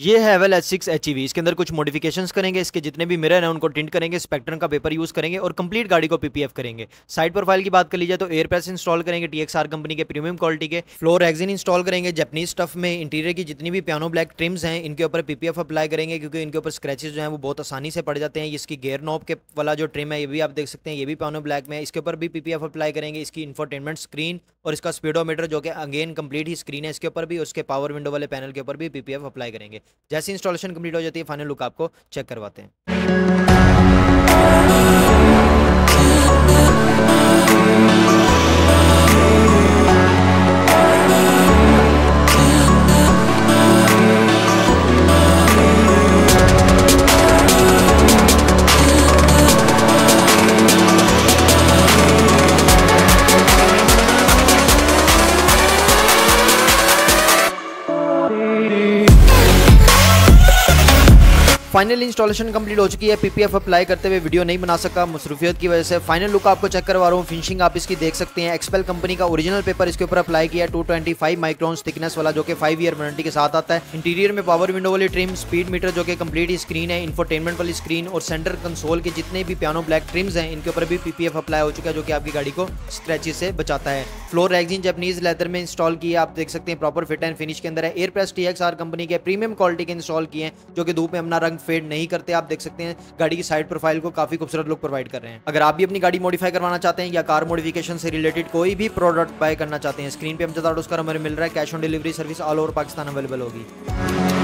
ये है एवल H six H इसके अंदर कुछ मॉडिफिकेशंस करेंगे, इसके जितने भी मिरर हैं, उनको टिंट करेंगे स्पेक्ट्रम का पेपर यूज़ करेंगे और कंप्लीट गाड़ी को पीपीएफ करेंगे। साइड प्रोफ़ाइल की बात कर लीजिए तो एयर प्रेस इंस्टॉल करेंगे टीएक्सआर कंपनी के प्रीमियम क्वालिटी के। फ्लोर एक्जिन इंस्टॉल करेंगे जपनीज स्टफ़ में। इंटीरियर की जितनी भी पियानो ब्लैक ट्रिम्स हैं, इनके ऊपर पीपीएफ अप्लाई करेंगे क्योंकि इनके ऊपर स्क्रैचेज जो हैं वो बहुत आसानी से पड़ जाते हैं। इसकी गेयर नॉब के वाला जो ट्रिम है, ये भी आप देख सकते हैं, ये भी पियानो ब्लैक में इसके ऊपर भी पीपीएफ अप्लाई करेंगे, इसकी इन्फोटेनमेंट स्क्रीन और इसका स्पीडोमीटर जो कि अगेन कंप्लीट ही स्क्रीन है इसके ऊपर भी, उसके पावर विंडो वाले पैनल के ऊपर भी पीपीएफ अप्लाई करेंगे। जैसे इंस्टॉलेशन कंप्लीट हो जाती है फाइनल लुक आपको चेक करवाते हैं। फाइनल इंस्टॉलेशन कंप्लीट हो चुकी है। पीपीएफ अप्लाई करते हुए वीडियो नहीं बना सका। मसरूफियत की वजह से फाइनल लुक आपको चेक करवा रहा हूँ। फिनिशिंग आप इसकी देख सकते हैं। एक्सपेल कंपनी का ओरिजिनल पेपर इसके ऊपर अप्लाई किया two twenty five micron thickness वाला जो कि फाइव ईयर वारंटी के साथ आता है। इंटीरियर में पावर विंडो वाली ट्रिम स्पीड मीटर जो कि कंप्लीट स्क्रीन है। इन्फोटेनमेंट वाली स्क्रीन और सेंटर कंसोल के जितने भी पियानो ब्लैक ट्रिम्स हैं, इनके ऊपर भी पीपीएफ अप्लाई हो चुका है, जो कि आपकी गाड़ी को स्क्रैचेस से बचाता है। फ्लोर रैगजिन जैपनीज लेदर में इंस्टॉल किया आप देख सकते हैं प्रॉपर फिट एंड फिनिश के अंदर है। एयर प्रेस टी कंपनी के प्रीमियम क्वालिटी के इंस्टॉल किए हैं, जो कि धूप में अपना रंग फेड नहीं करते, आप देख सकते हैं, गाड़ी की साइड प्रोफ़ाइल को काफ़ी खूबसूरत लुक प्रोवाइड कर रहे हैं। अगर आप भी अपनी गाड़ी मॉडिफाई करवाना चाहते हैं या कार मॉडिफिकेशन से रिलेटेड कोई भी प्रोडक्ट बाय करना चाहते हैं स्क्रीन पर हम उसका नंबर मिल रहा है cash on delivery service all over Pakistan available होगी।